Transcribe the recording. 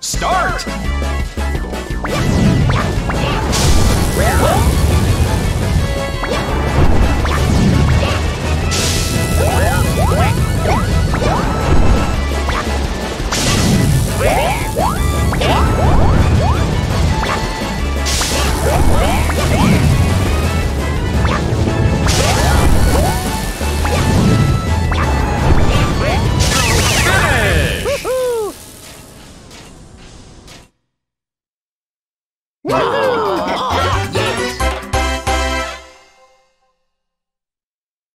Start! Woo!